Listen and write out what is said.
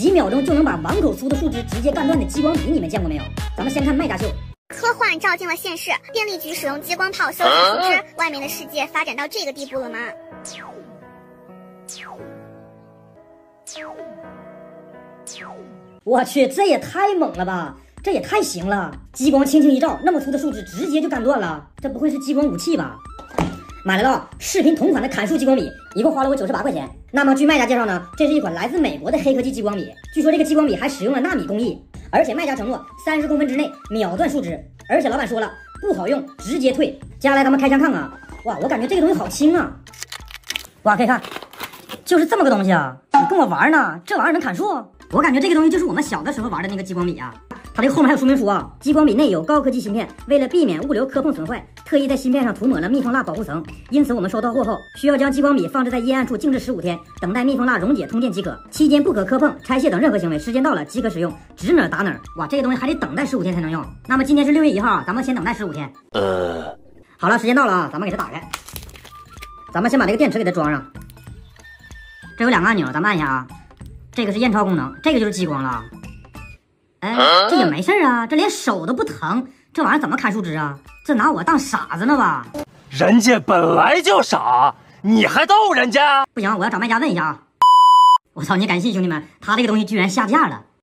几秒钟就能把碗口粗的树枝直接干断的激光笔，你们见过没有？咱们先看卖家秀。科幻照进了现实，电力局使用激光炮修剪树枝，外面的世界发展到这个地步了吗？我去，这也太猛了吧！这也太行了！激光轻轻一照，那么粗的树枝直接就干断了，这不会是激光武器吧？买来了视频同款的砍树激光笔，一共花了我九十八块钱。那么据卖家介绍呢，这是一款来自美国的黑科技激光笔，据说这个激光笔还使用了纳米工艺，而且卖家承诺三十公分之内秒断树枝，而且老板说了不好用直接退。接下来咱们开箱看看，哇，我感觉这个东西好轻啊！哇，可以看，就是这么个东西啊！你跟我玩呢？这玩意儿能砍树？我感觉这个东西就是我们小的时候玩的那个激光笔啊。它这个后面还有说明书啊，激光笔内有高科技芯片，为了避免物流磕碰损坏，特意在芯片上涂抹了密封蜡保护层。因此我们收到货后，需要将激光笔放置在阴暗处静置十五天，等待密封蜡溶解通电即可。期间不可磕碰、拆卸等任何行为。时间到了即可使用，指哪打哪。哇，这个东西还得等待十五天才能用。那么今天是六月一号啊，咱们先等待十五天。呃，好了，时间到了啊，咱们给它打开。咱们先把这个电池给它装上。这有两个按钮，咱们按一下啊。这个是验钞功能，这个就是激光了啊。哎，这也没事啊，这连手都不疼，这玩意儿怎么砍树枝啊？这拿我当傻子呢吧？人家本来就傻，你还逗人家？不行，我要找卖家问一下啊！我操，你敢信兄弟们，他这个东西居然下架了。